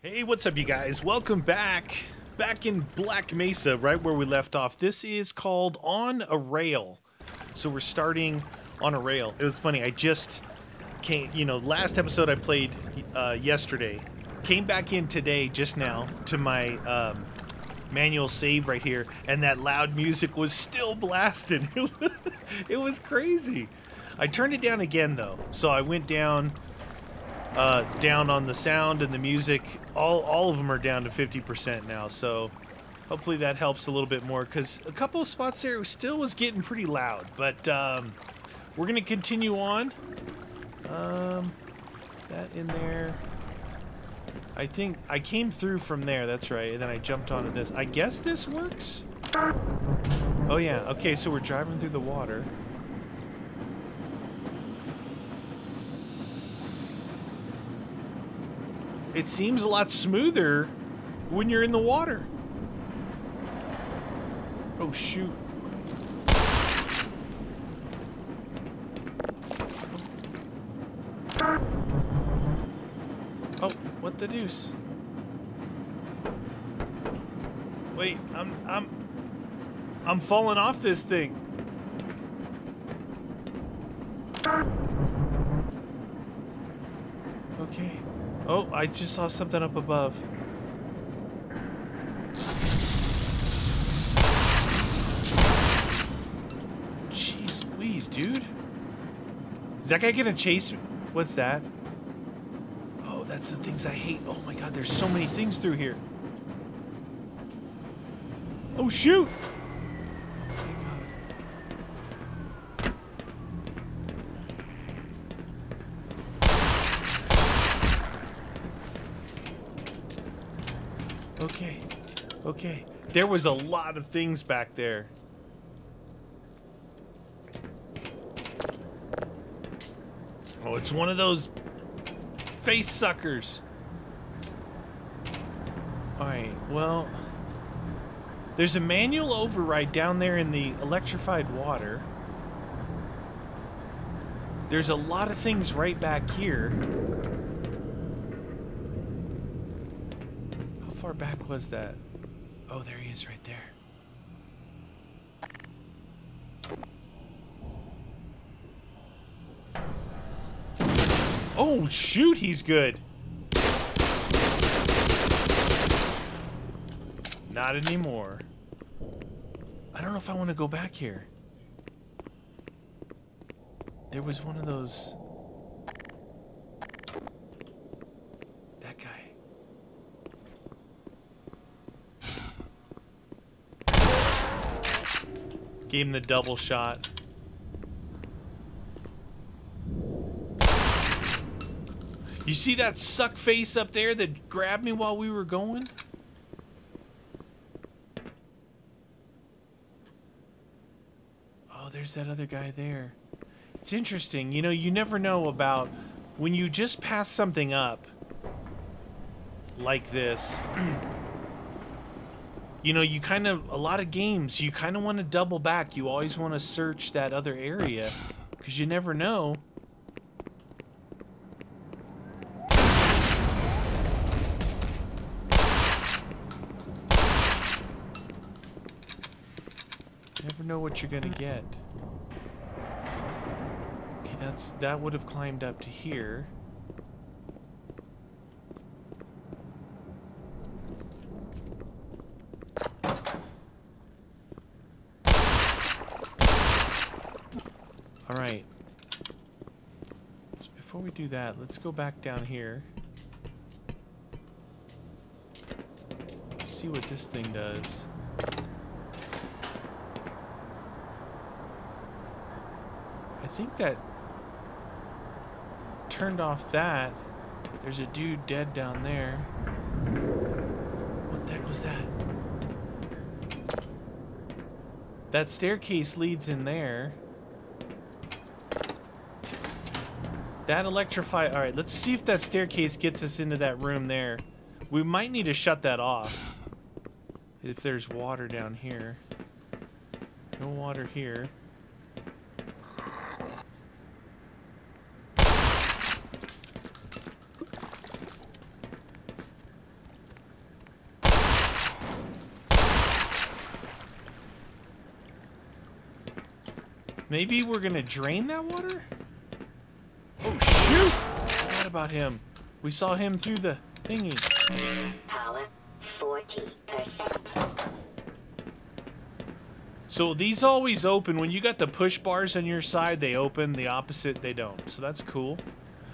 Hey, what's up, you guys? Welcome back. Back in Black Mesa, right where we left off. This is called On a Rail. So we're starting on a rail. It was funny, I just came, you know, last episode I played uh, yesterday. Came back in today, just now, to my um, manual save right here, and that loud music was still blasting. it was crazy. I turned it down again, though. So I went down uh, down on the sound and the music. All, all of them are down to 50% now, so hopefully that helps a little bit more because a couple of spots there still was getting pretty loud. But um, we're going to continue on. Um, that in there. I think I came through from there, that's right, and then I jumped onto this. I guess this works? Oh yeah, okay, so we're driving through the water. It seems a lot smoother when you're in the water. Oh, shoot. Oh, what the deuce? Wait, I'm, I'm, I'm falling off this thing. Okay. Oh, I just saw something up above. Jeez Louise, dude. Is that guy gonna chase me? What's that? Oh, that's the things I hate. Oh my god, there's so many things through here. Oh, shoot! Okay. Okay. There was a lot of things back there. Oh, it's one of those face suckers. Alright, well... There's a manual override down there in the electrified water. There's a lot of things right back here. How far back was that? Oh, there he is right there. Oh, shoot, he's good. Not anymore. I don't know if I want to go back here. There was one of those... Gave him the double shot. You see that suck face up there that grabbed me while we were going? Oh, there's that other guy there. It's interesting. You know, you never know about when you just pass something up like this. you know, you kind of, a lot of games, you kind of want to double back. You always want to search that other area because you never know. Never know what you're gonna get. Okay, that's that would have climbed up to here. Alright. So before we do that, let's go back down here. See what this thing does. I think that turned off that. There's a dude dead down there. What the heck was that? That staircase leads in there. That electrify... All right, let's see if that staircase gets us into that room there. We might need to shut that off. If there's water down here. No water here. Maybe we're gonna drain that water? About him? We saw him through the thingy. Power 40%. So these always open. When you got the push bars on your side, they open. The opposite, they don't. So that's cool.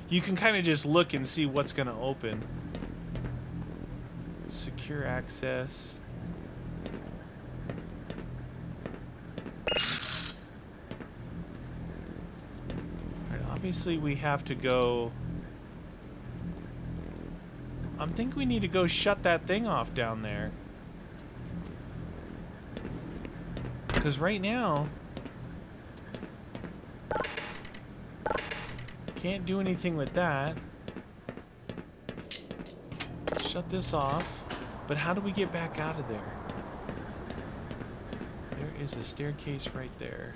You can kind of just look and see what's going to open. Secure access. Obviously we have to go... I'm think we need to go shut that thing off down there. Because right now... Can't do anything with that. Shut this off. But how do we get back out of there? There is a staircase right there.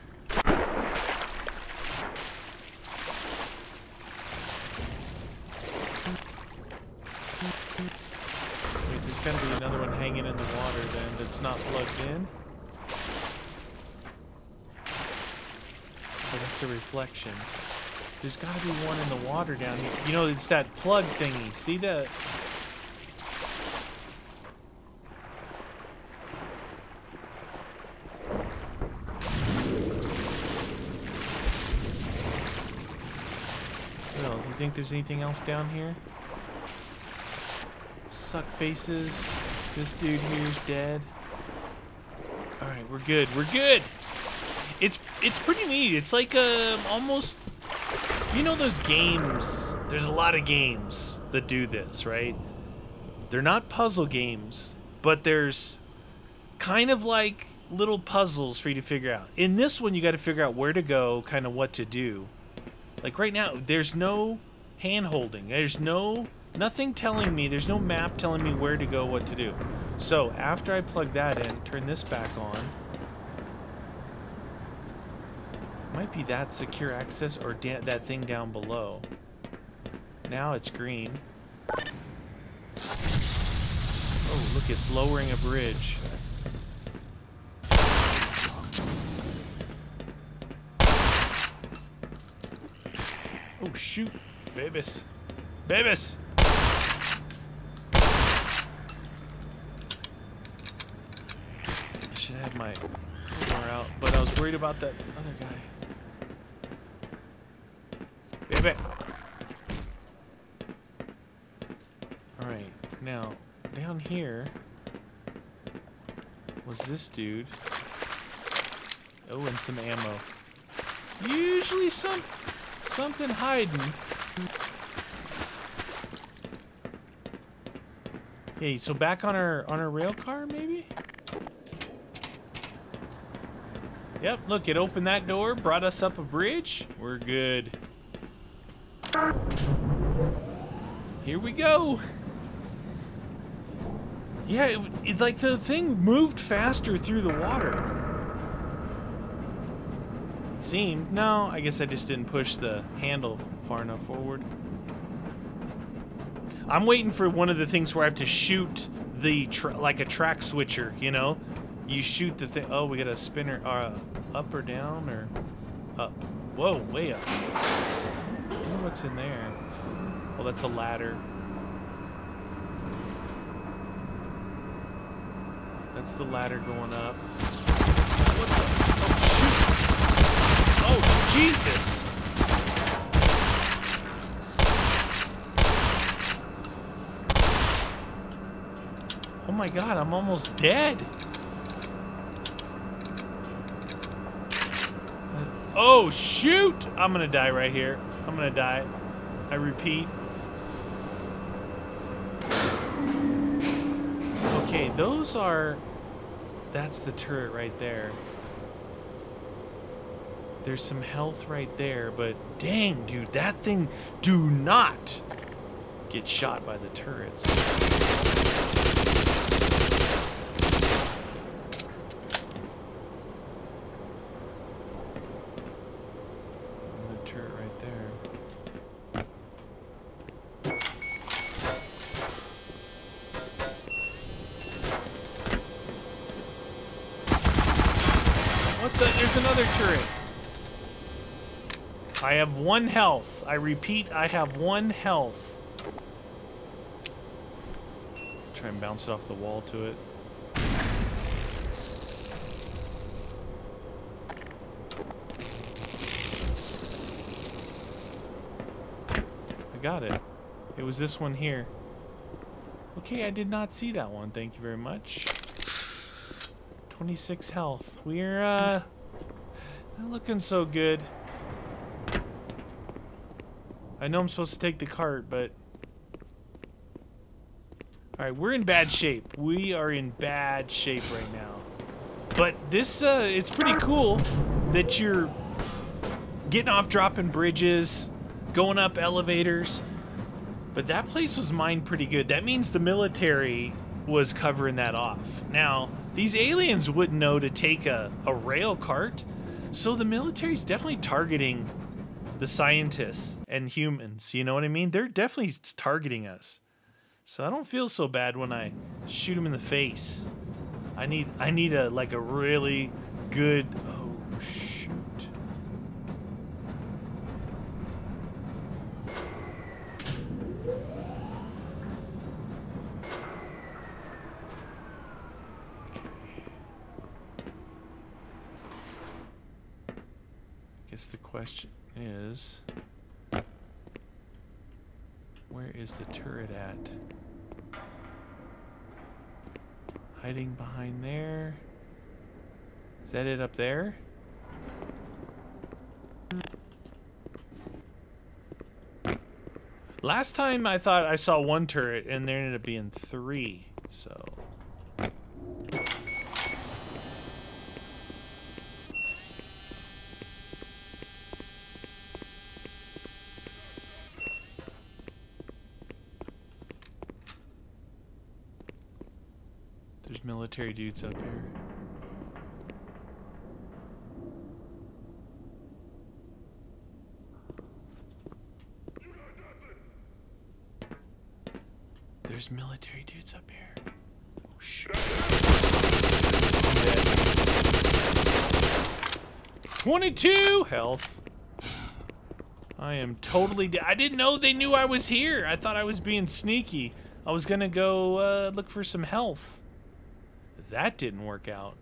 Wait, there's gotta be another one hanging in the water then that's not plugged in. Oh, that's a reflection. There's gotta be one in the water down here. You know, it's that plug thingy. See that? What else? You think there's anything else down here? Suck faces. This dude here's dead. Alright, we're good. We're good! It's it's pretty neat. It's like uh, almost you know those games. There's a lot of games that do this, right? They're not puzzle games, but there's kind of like little puzzles for you to figure out. In this one, you got to figure out where to go, kind of what to do. Like right now, there's no hand holding. There's no nothing telling me. There's no map telling me where to go, what to do. So after I plug that in, turn this back on. Might be that secure access or that thing down below. Now it's green. Oh, look, it's lowering a bridge. Oh, shoot. Babies. Babies! I should have my car out, but I was worried about that other guy. Baby! Alright, now, down here was this dude. Oh, and some ammo. Usually some something hiding. Hey, so back on our on our rail car, maybe? Yep, look, it opened that door, brought us up a bridge. We're good. Here we go. Yeah, it, it, like the thing moved faster through the water. Seemed. No, I guess I just didn't push the handle far enough forward. I'm waiting for one of the things where I have to shoot the like a track switcher, you know? You shoot the thing. Oh, we got a spinner. Uh, up or down or up? Whoa, way up. What's in there. Oh, that's a ladder. That's the ladder going up. Oh. Oh, Jesus! Oh my god, I'm almost dead! Oh, shoot! I'm gonna die right here. I'm gonna die. I repeat. Okay, those are... That's the turret right there. There's some health right there, but dang, dude, that thing... Do not get shot by the turrets. Another turret right there. What the? There's another turret. I have one health. I repeat, I have one health. Try and bounce it off the wall to it. I got it. It was this one here. Okay, I did not see that one. Thank you very much. 26 health. We're, uh, not looking so good. I know I'm supposed to take the cart, but... Alright, we're in bad shape. We are in bad shape right now. But this, uh, it's pretty cool that you're getting off dropping bridges, going up elevators. But that place was mined pretty good. That means the military was covering that off. Now, these aliens wouldn't know to take a, a rail cart, so the military's definitely targeting the scientists and humans. You know what I mean? They're definitely targeting us. So I don't feel so bad when I shoot them in the face. I need I need a like a really good oh shoot. Guess the question is where is the turret at? Hiding behind there. Is that it up there? Last time I thought I saw one turret and there ended up being three, so... There's military dudes up here. There's military dudes up here. Oh shit. 22 health. I am totally. I didn't know they knew I was here. I thought I was being sneaky. I was gonna go uh, look for some health. That didn't work out.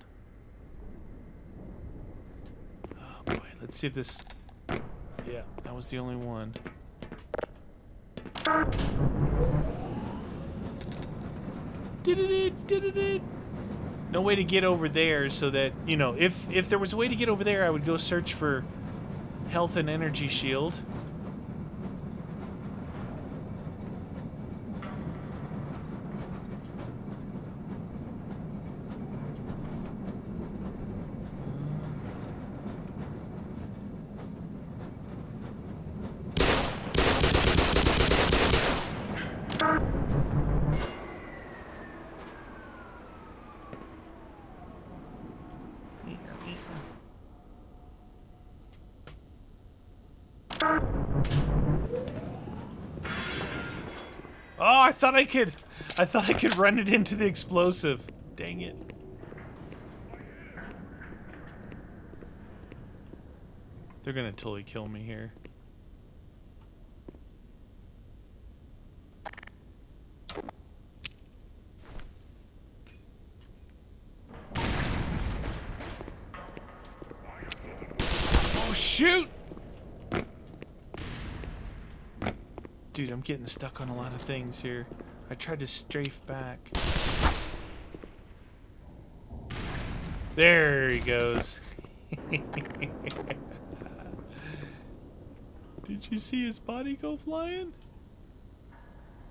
Oh boy, let's see if this... Yeah, that was the only one. No way to get over there so that, you know, if, if there was a way to get over there, I would go search for health and energy shield. Oh, I thought I could, I thought I could run it into the explosive. Dang it. They're gonna totally kill me here. Oh, shoot! Dude, I'm getting stuck on a lot of things here. I tried to strafe back. There he goes. Did you see his body go flying?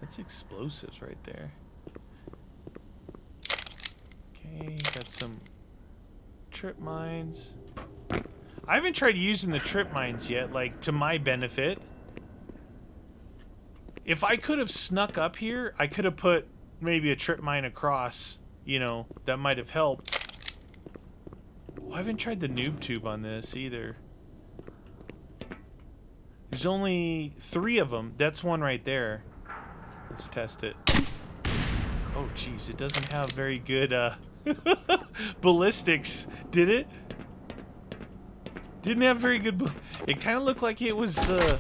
That's explosives right there. Okay, got some trip mines. I haven't tried using the trip mines yet, like, to my benefit. If I could have snuck up here, I could have put maybe a trip mine across, you know, that might have helped. Oh, I haven't tried the noob tube on this either. There's only three of them. That's one right there. Let's test it. Oh, jeez, it doesn't have very good uh, ballistics, did it? Didn't have very good. It kind of looked like it was uh,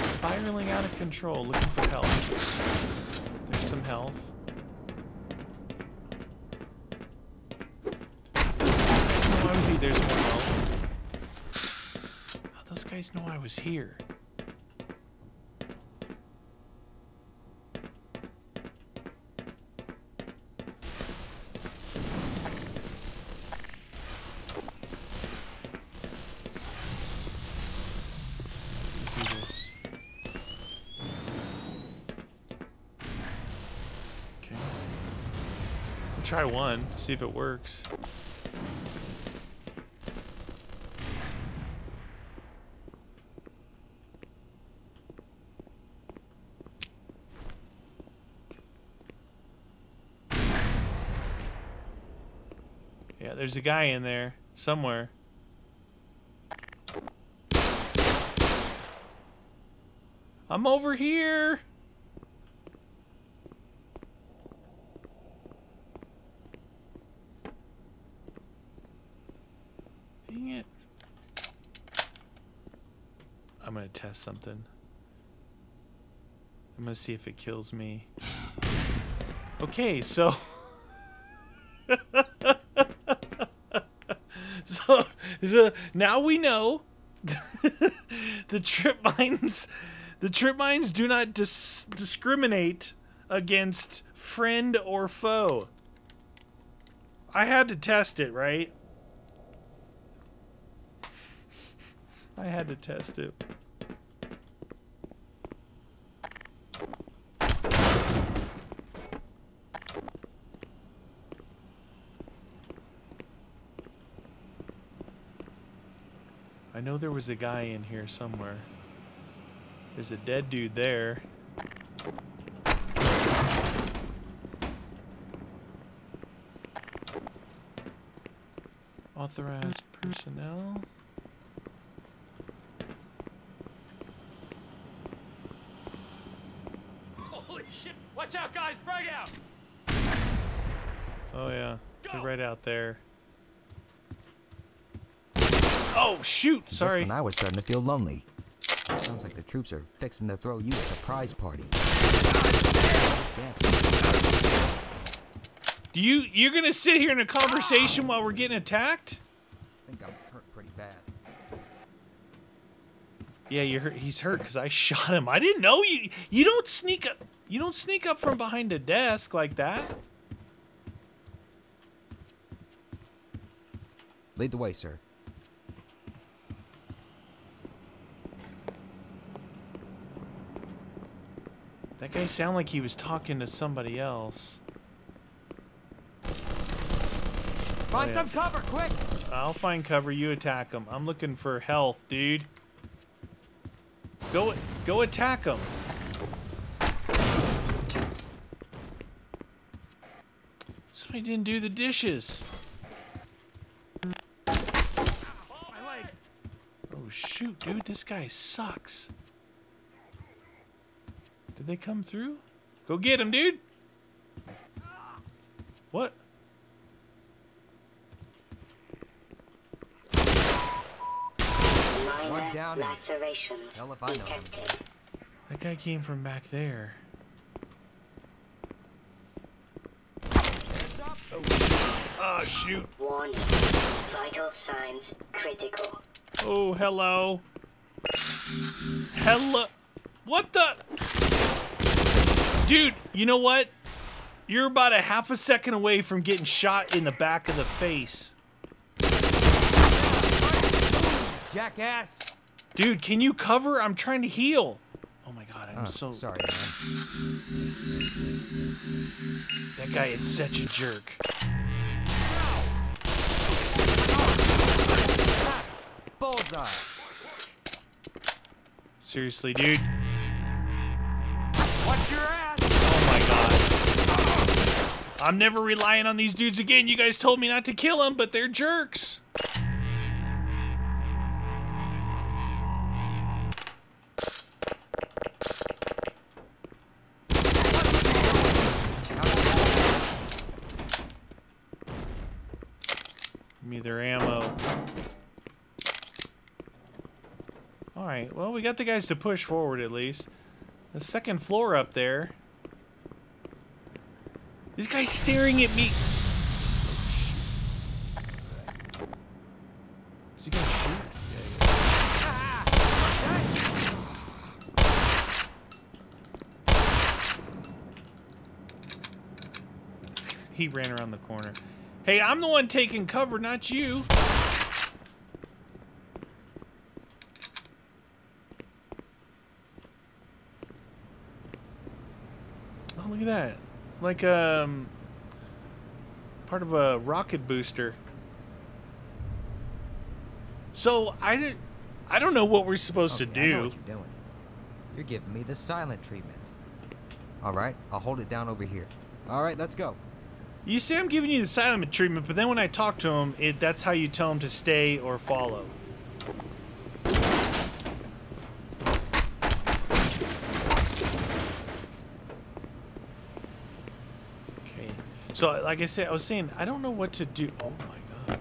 spiraling out of control. Looking for health. There's some health. Oh, I was here. There's more health. How those guys know I was here? do this. Okay. We'll try one, see if it works. Yeah, there's a guy in there somewhere. I'm over here. Dang it. I'm gonna test something. I'm gonna see if it kills me. Okay, so. so, so now we know the trip mines the trip mines do not dis discriminate against friend or foe. I had to test it, right? I had to test it. I know there was a guy in here somewhere. There's a dead dude there. Authorized personnel. Holy shit! Watch out, guys! Frag out! Oh yeah, they're right out there. Oh shoot! Just Sorry. when I was starting to feel lonely. Sounds like the troops are fixing to throw you a surprise party. Do you you're gonna sit here in a conversation while we're getting attacked? I think I'm hurt pretty bad. Yeah, you're hurt. He's hurt because I shot him. I didn't know you. You don't sneak up. You don't sneak up from behind a desk like that. Lead the way, sir. That guy sounded like he was talking to somebody else. Find oh, yeah. some cover, quick! I'll find cover. You attack him. I'm looking for health, dude. Go, go attack him. Somebody didn't do the dishes. Oh shoot, dude, this guy sucks. Did they come through? Go get him, dude. What? One down and- lacerations Hell if I know. detected. That guy came from back there. Hands! Oh ah, shoot. Warning. Vital signs critical. Oh, hello. Hello. What the? Dude, you know what? You're about a half a second away from getting shot in the back of the face. Jackass! Dude, can you cover? I'm trying to heal. Oh my god, I'm Oh, so sorry, man. That guy is such a jerk. Bullseye! Seriously, dude. Oh my god. I'm never relying on these dudes again. You guys told me not to kill them, but they're jerks. Give me their ammo. Alright, well, we got the guys to push forward at least. The second floor up there. This guy's staring at me. Is he gonna shoot? He ran around the corner. Hey, I'm the one taking cover, not you. Oh, look at that. Like, um, part of a rocket booster. So, I didn't, I don't know what we're supposed Okay, to I know do. what you're doing. You're giving me the silent treatment. All right, I'll hold it down over here. All right, let's go. You say I'm giving you the silent treatment, but then when I talk to him, it, that's how you tell him to stay or follow. Okay. So, like I said, I was saying, I don't know what to do. Oh my god.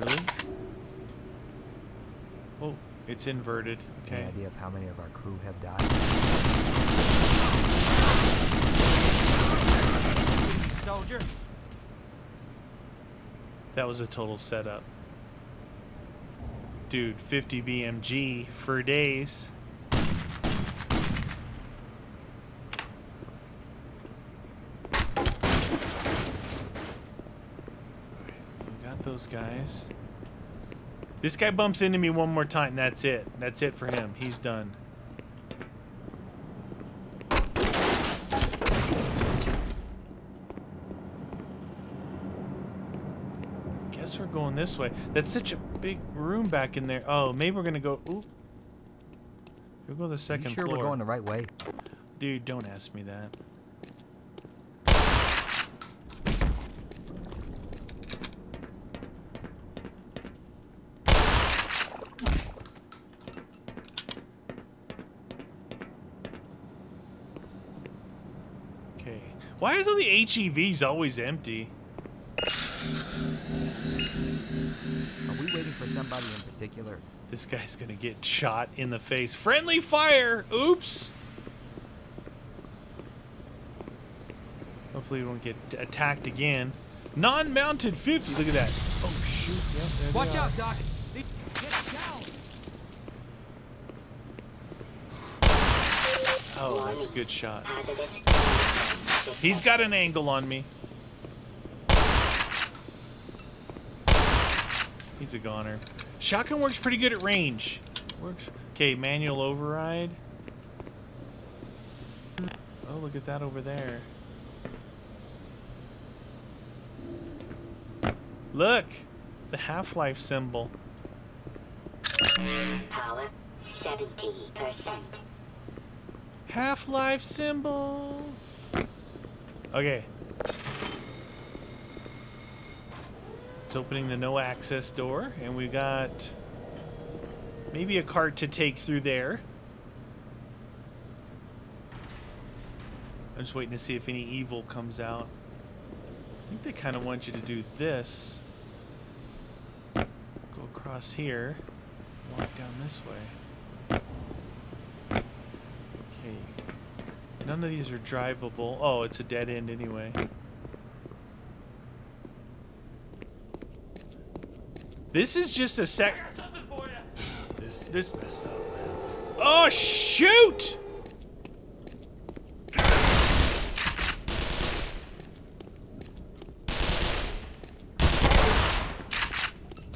Really? Oh, it's inverted. Okay. Any idea of how many of our crew have died? Soldier. That was a total setup. Dude, 50 BMG for days. We got those guys. This guy bumps into me one more time. That's it. That's it for him. He's done. Guess we're going this way. That's such a big room back in there. Oh, maybe we're gonna go. Ooh. We'll go to the Are second you sure floor. we're going the right way? Dude, don't ask me that. Okay. Why is all the HEVs always empty? Are we waiting for somebody in particular? This guy's gonna get shot in the face. Friendly fire! Oops! Hopefully we won't get attacked again. Non-mounted 50. Look at that. Oh shoot! Yep, there Watch out, Doc. They- Get down. Oh, that's a good shot. He's got an angle on me. He's a goner. Shotgun works pretty good at range. Works. Okay, manual override. Oh, look at that over there. Look, the Half-Life symbol. Power 70%. Half-Life symbol. Okay. It's opening the no access door, and we got maybe a cart to take through there. I'm just waiting to see if any evil comes out. I think they kind of want you to do this. Go across here. Walk down this way. Okay. None of these are drivable. Oh, it's a dead end anyway. This is just a sec. Something for you. This this. Oh shoot!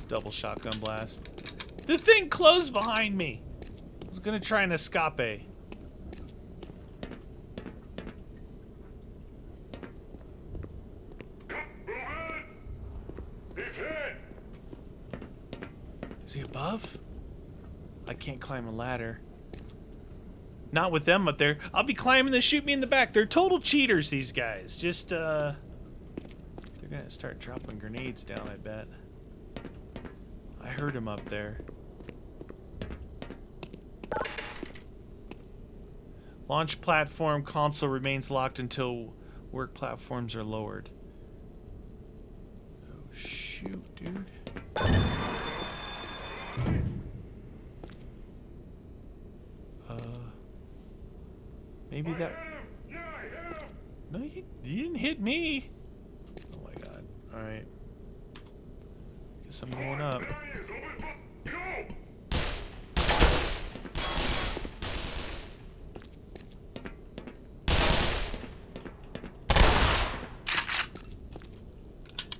Double shotgun blast. The thing closed behind me. I was gonna try an escape. Is he above? I can't climb a ladder. Not with them up there. I'll be climbing to shoot me in the back. They're total cheaters, these guys. Just, uh... They're gonna start dropping grenades down, I bet. I heard him up there. Launch platform console remains locked until work platforms are lowered. Oh, shoot, dude. Maybe that. No, you, you didn't hit me. Oh my god. Alright. Guess I'm going up.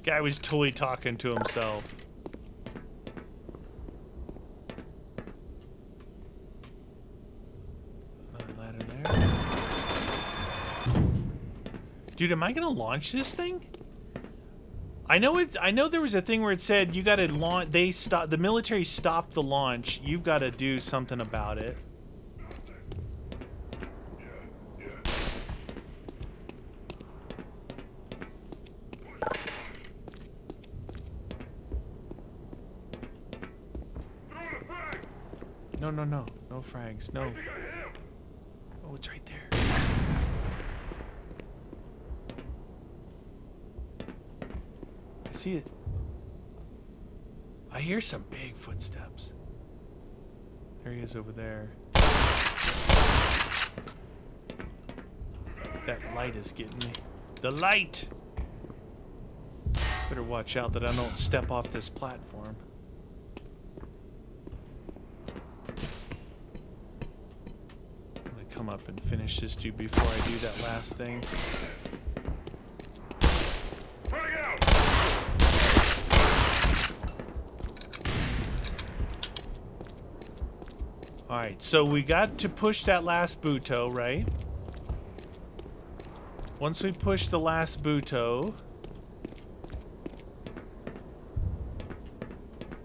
Guy was totally talking to himself. Another ladder there. Dude, am I gonna launch this thing? I know it. I know there was a thing where it said you got to launch. They stop. The military stopped the launch. You've got to do something about it. No, no, no, no frags. No. Oh, it's right there. I see it. I hear some big footsteps. There he is over there. That light is getting me. The light! Better watch out that I don't step off this platform. I'm gonna come up and finish this dude before I do that last thing. Alright, so we got to push that last Buto, right? Once we push the last Buto,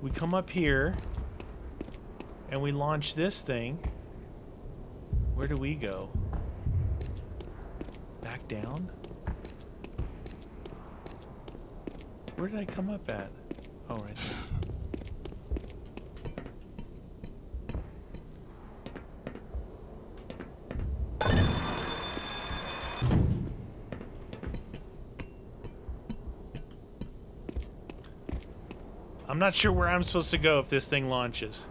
we come up here and we launch this thing. Where do we go? Back down? Where did I come up at? Oh, right there. I'm not sure where I'm supposed to go if this thing launches.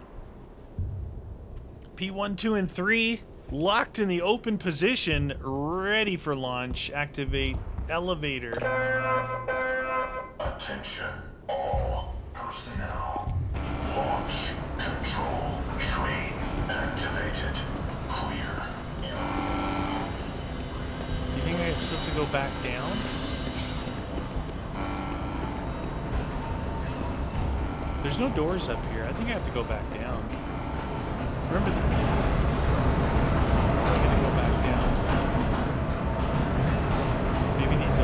P1, 2, and 3 locked in the open position, ready for launch. Activate elevator. Attention, all personnel. Launch control train activated. Clear. You think I'm supposed to go back down? There's no doors up here. I think I have to go back down. Remember the... I'm gonna go back down. Maybe these.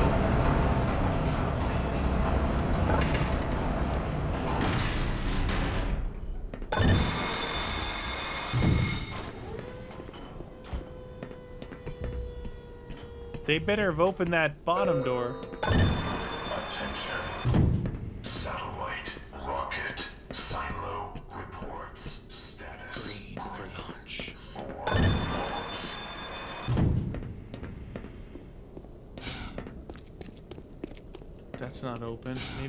They better have opened that bottom door.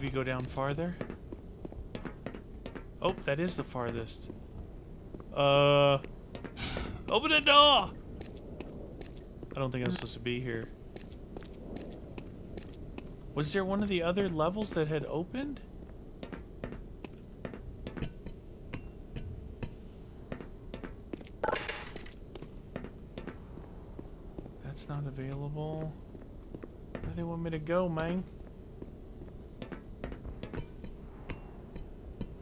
Maybe go down farther. Oh, that is the farthest. Uh, open the door. I don't think I'm supposed to be here. Was there one of the other levels that had opened? That's not available. Where do they want me to go, man?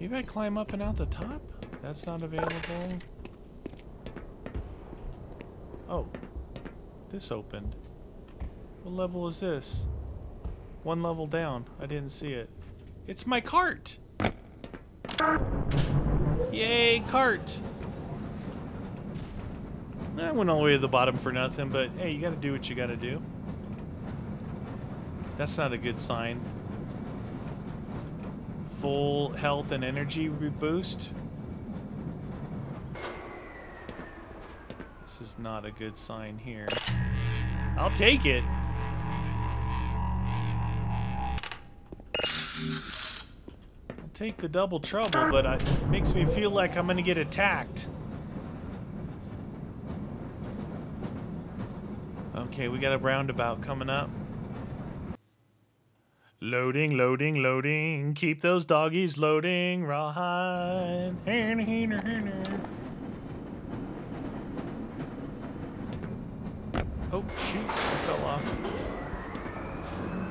Maybe I climb up and out the top? That's not available. Oh. This opened. What level is this? One level down. I didn't see it. It's my cart! Yay, cart! I went all the way to the bottom for nothing, but hey, you gotta do what you gotta do. That's not a good sign. Full health and energy boost. This is not a good sign here. I'll take it. I'll take the double trouble, but it makes me feel like I'm gonna get attacked. Okay, we got a roundabout coming up. Loading, loading, loading. Keep those doggies loading. Rawhide. Oh, shoot. I fell off.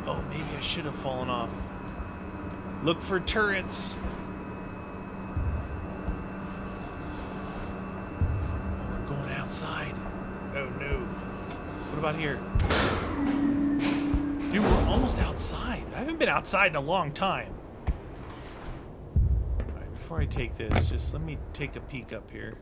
Oh, maybe I should have fallen off. Look for turrets. Oh, we're going outside. Oh, no. What about here? Dude, we're almost outside. I haven't been outside in a long time. Before I take this, just let me take a peek up here.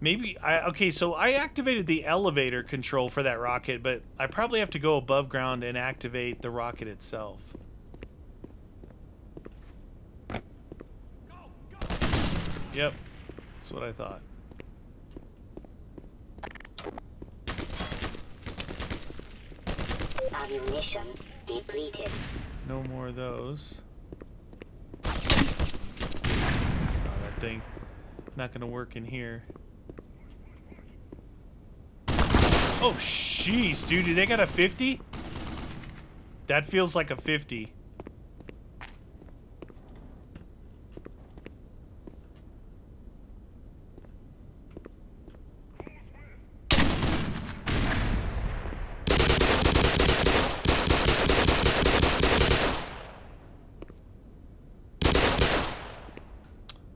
Maybe I okay, so I activated the elevator control for that rocket, but I probably have to go above ground and activate the rocket itself. Yep. That's what I thought. Ammunition depleted. No more of those. Oh, that thing not gonna work in here. Oh, jeez, dude, they got a 50? That feels like a 50.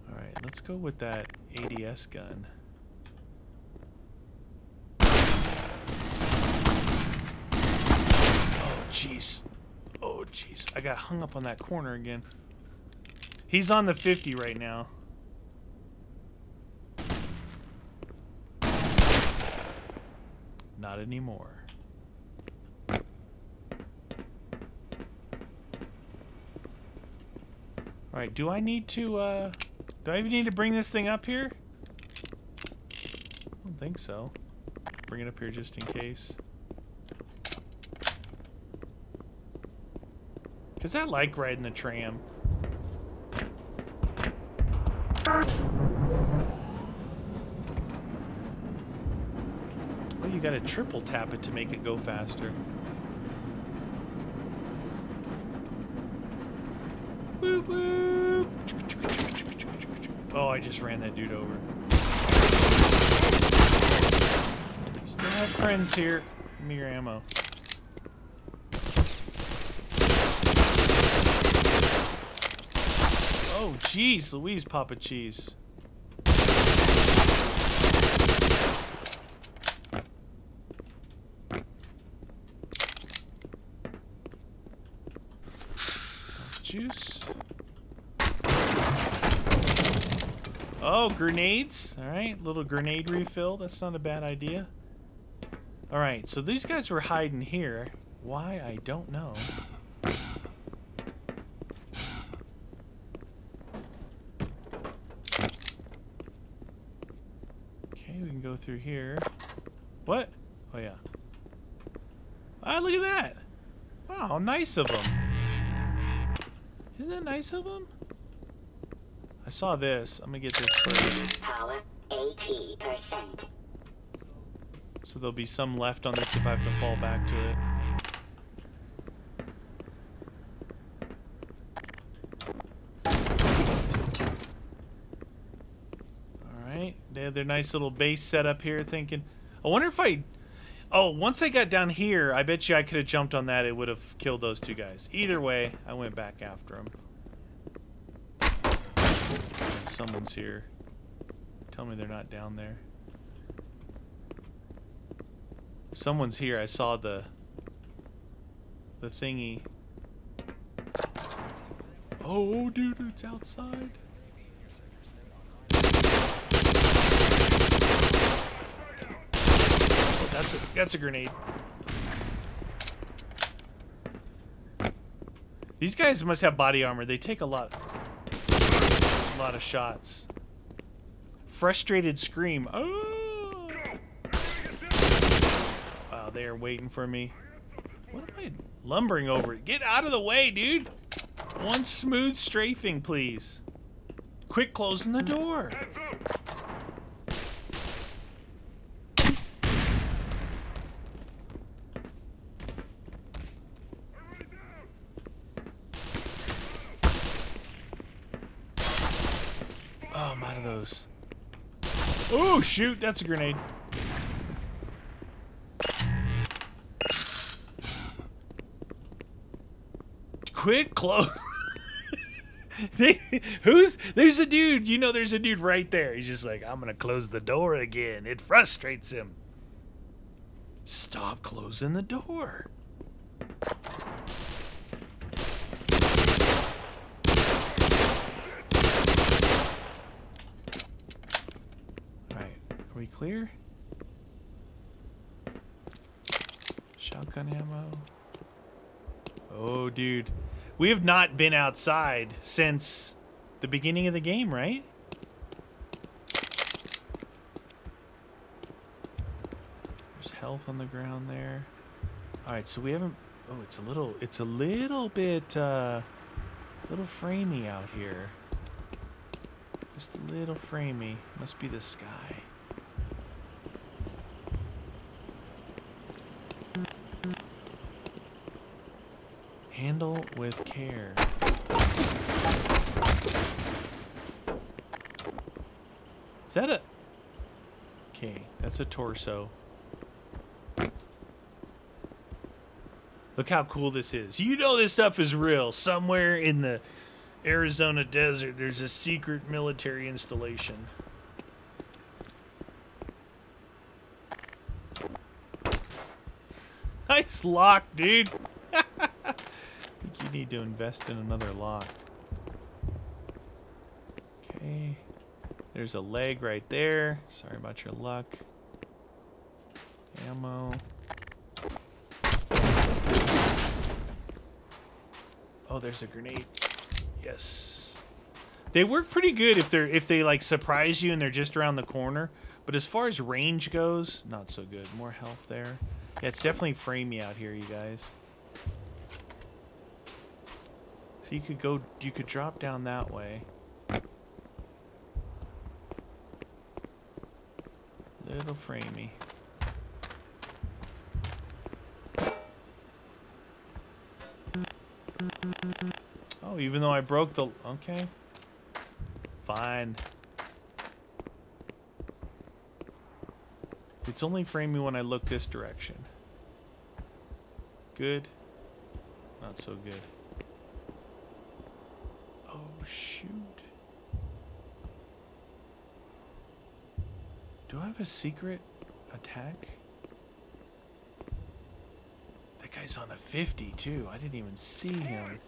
Alright, let's go with that ADS gun. Oh, jeez. Oh, jeez. I got hung up on that corner again. He's on the 50 right now. Not anymore. Alright, do I need to, uh... Do I even need to bring this thing up here? I don't think so. Bring it up here just in case. Because I like riding the tram. Well, you gotta triple tap it to make it go faster. Oh, I just ran that dude over. Still have friends here. Give me your ammo. Oh, jeez, Louise, Papa Cheese. Juice. Oh, grenades. All right, little grenade refill. That's not a bad idea. All right, so these guys were hiding here. Why, I don't know. Okay, we can go through here. What? Oh, yeah. Ah, look at that. Wow, nice of them. Isn't that nice of them? I saw this. I'm gonna get this first. Power 80%. So there'll be some left on this if I have to fall back to it. Alright, they have their nice little base set up here thinking, I wonder if I... Oh, once I got down here, I bet you I could have jumped on that. It would have killed those two guys. Either way, I went back after them. Someone's here. Tell me they're not down there. Someone's here. I saw the the thingy. Oh, dude, it's outside. That's a that's a grenade. These guys must have body armor. They take a lot lot of shots. Frustrated scream. Oh! Wow, they are waiting for me. What am I lumbering over? Get out of the way, dude! One smooth strafing, please. Quick closing the door. close. Oh, shoot. That's a grenade. Quick, close. Who's there's a dude, you know there's a dude right there. He's just like, I'm gonna close the door again. It frustrates him. Stop closing the door. Alright, are we clear? Shotgun ammo. Oh, dude. We have not been outside since the beginning of the game, right? There's health on the ground there. All right, so we haven't. Oh, it's a little. It's a little bit. uh Little framey out here. Just a little framey. Must be the sky. Handle with care. Is that a... Okay, that's a torso. Look how cool this is. You know this stuff is real. Somewhere in the Arizona desert, there's a secret military installation. Nice lock, dude. Need to invest in another lock. Okay. There's a leg right there. Sorry about your luck. Ammo. Oh, there's a grenade. Yes. They work pretty good if they're if they like surprise you and they're just around the corner. But as far as range goes, not so good. More health there. Yeah, it's definitely framey out here, you guys. So you could go, you could drop down that way. Little framey. Oh, even though I broke the, okay. Fine. It's only framey when I look this direction. Good. Not so good. Oh, shoot. Do I a secret attack? That guy's on a 50 too. I didn't even see him.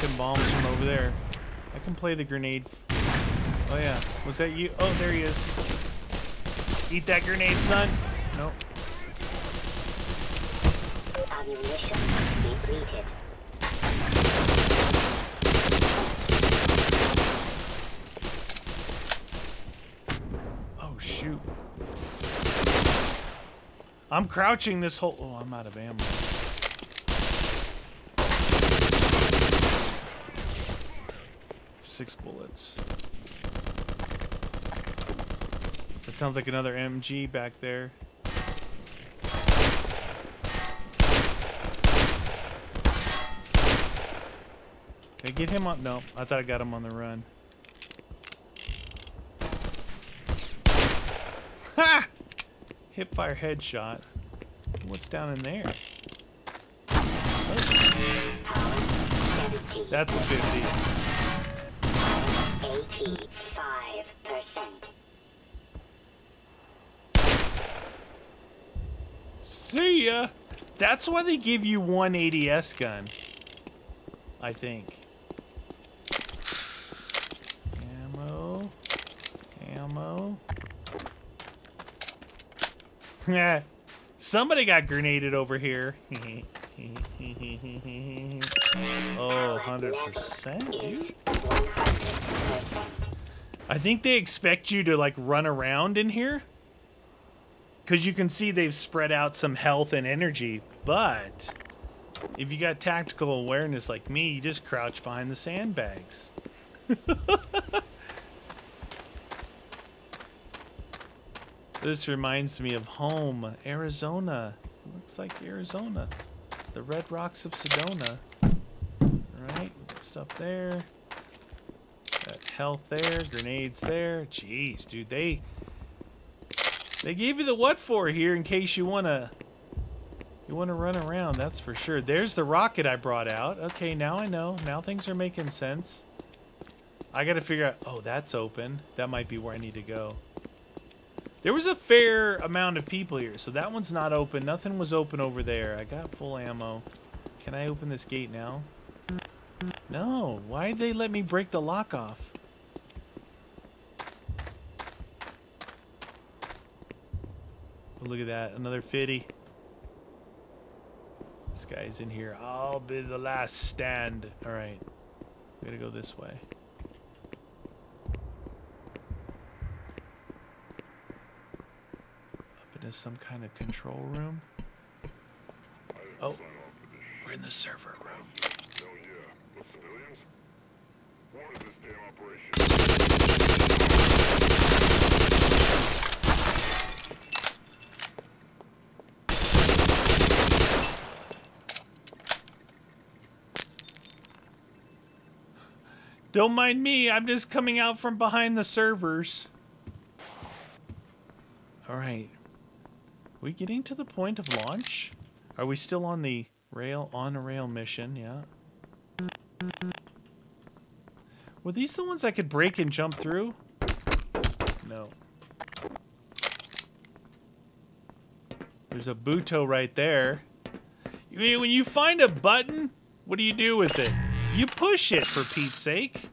They're bombs from over there. I can play the grenade. Oh yeah, was that you? Oh, there he is. Eat that grenade, son. Nope. Ammunition depleted. Oh shoot. I'm crouching this whole. Oh, I'm out of ammo. Six bullets. That sounds like another MG back there. Did I get him on? No, I thought I got him on the run. Ha! Hipfire headshot. What's down in there? That's a 50. 85%. See ya. That's why they give you one ADS gun. I think. Ammo. Ammo. Yeah. Somebody got grenaded over here. oh, 100%, dude. I think they expect you to like run around in here. Cause you can see they've spread out some health and energy, but if you got tactical awareness like me, you just crouch behind the sandbags. this reminds me of home, Arizona. Looks like Arizona. The Red Rocks of Sedona. Alright, stuff there. Got health there, grenades there. Jeez, dude, they they gave you the what for here in case you wanna you wanna run around. That's for sure. There's the rocket I brought out. Okay, now I know. Now things are making sense. I gotta figure out. Oh, that's open. That might be where I need to go. There was a fair amount of people here, so that one's not open. Nothing was open over there. I got full ammo. Can I open this gate now? No. Why did they let me break the lock off? Oh, look at that. Another 50. This guy's in here. I'll be the last stand. Alright. We gotta go this way. Some kind of control room. Oh. We're in the server room. Don't mind me. I'm just coming out from behind the servers. All right. We getting to the point of launch? Are we still on the rail on a rail mission? Yeah. Were these the ones I could break and jump through? No. There's a Buto right there. When you find a button, what do you do with it? You push it, for Pete's sake.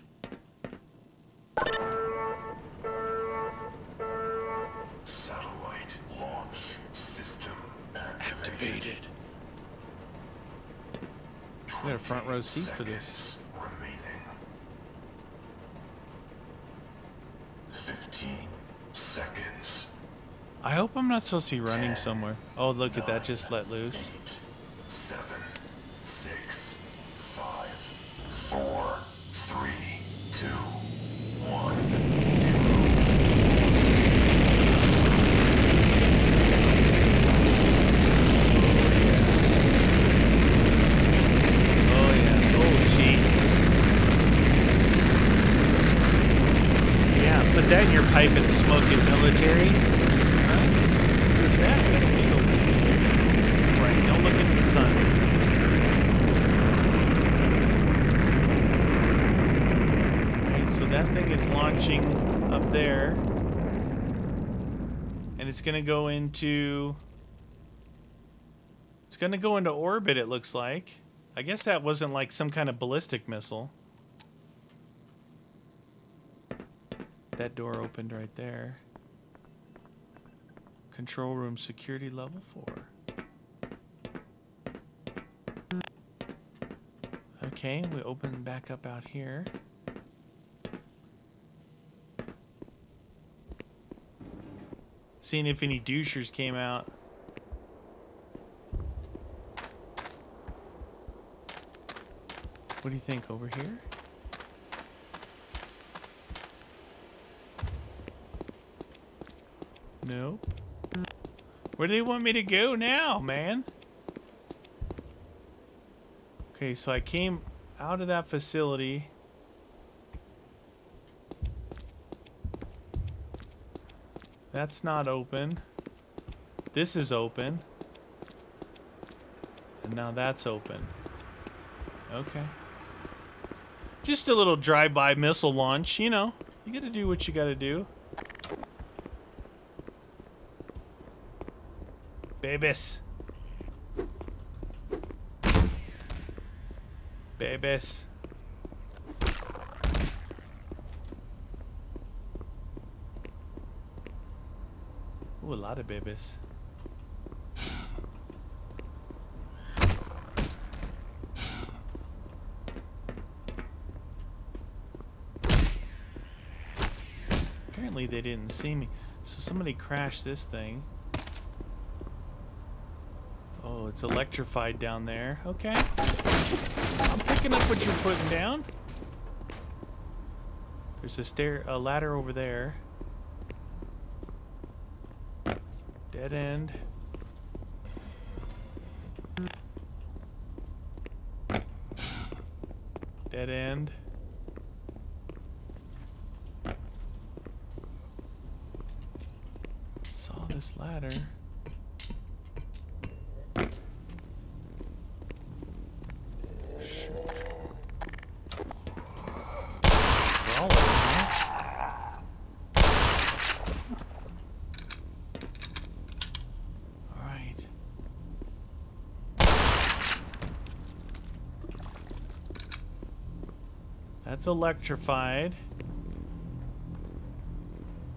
We got a front row seat for this. Remaining. 15 seconds. I hope I'm not supposed to be running somewhere. Oh, look at that, just let loose. Seven, six, five, four, three, two, one. Oh, yeah. Oh, jeez. Yeah, put that in your pipe and smoke it, military. Alright. Look at that. Got a window. It's bright. Don't look into the sun. Alright, so that thing is launching up there. And it's going to go into... It's going to go into orbit, it looks like. I guess that wasn't like some kind of ballistic missile. That door opened right there. Control room security level 4. Okay, we open back up out here. Seeing if any douchers came out. What do you think over here? Nope. Where do they want me to go now, man? Okay, so I came out of that facility. That's not open. This is open. And now that's open. Okay. Just a little drive-by missile launch, you know. You gotta do what you gotta do. Babies. Babies. Lot of babies. Apparently they didn't see me. So somebody crashed this thing. Oh, it's electrified down there. Okay. I'm picking up what you're putting down. There's a stair a ladder over there. Dead end. Dead end. Saw this ladder. Crawler, huh? All right. That's electrified.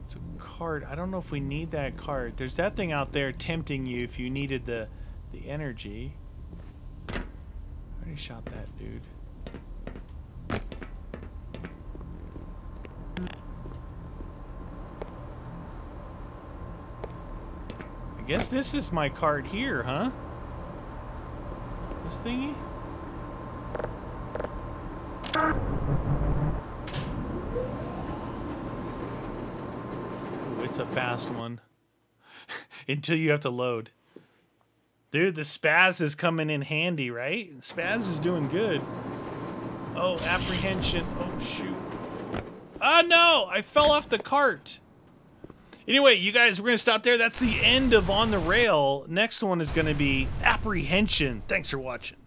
It's a cart. I don't know if we need that cart. There's that thing out there tempting you if you needed the the energy. I already shot that dude. I guess this is my cart here, huh? This thingy? Ooh, it's a fast one. Until you have to load. Dude, the spaz is coming in handy, right? Spaz is doing good. Oh, apprehension. Oh, shoot. Oh, no! I fell off the cart. Anyway, you guys, we're going to stop there. That's the end of On the Rail. Next one is going to be Apprehension. Thanks for watching.